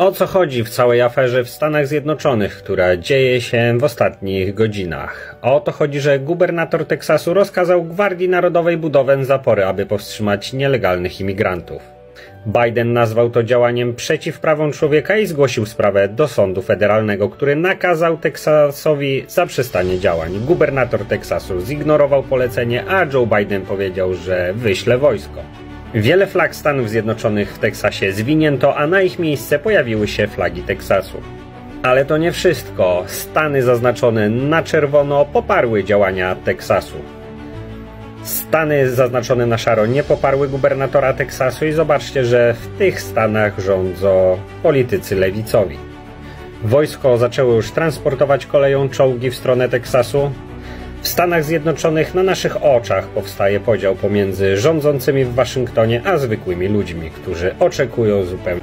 O co chodzi w całej aferze w Stanach Zjednoczonych, która dzieje się w ostatnich godzinach? O to chodzi, że gubernator Teksasu rozkazał Gwardii Narodowej budowę zapory, aby powstrzymać nielegalnych imigrantów. Biden nazwał to działaniem przeciw prawom człowieka i zgłosił sprawę do sądu federalnego, który nakazał Teksasowi zaprzestanie działań. Gubernator Teksasu zignorował polecenie, a Joe Biden powiedział, że wyśle wojsko. Wiele flag Stanów Zjednoczonych w Teksasie zwinięto, a na ich miejsce pojawiły się flagi Teksasu. Ale to nie wszystko. Stany zaznaczone na czerwono poparły działania Teksasu. Stany zaznaczone na szaro nie poparły gubernatora Teksasu i zobaczcie, że w tych stanach rządzą politycy lewicowi. Wojsko zaczęło już transportować koleją czołgi w stronę Teksasu. W Stanach Zjednoczonych na naszych oczach powstaje podział pomiędzy rządzącymi w Waszyngtonie a zwykłymi ludźmi, którzy oczekują zupełnie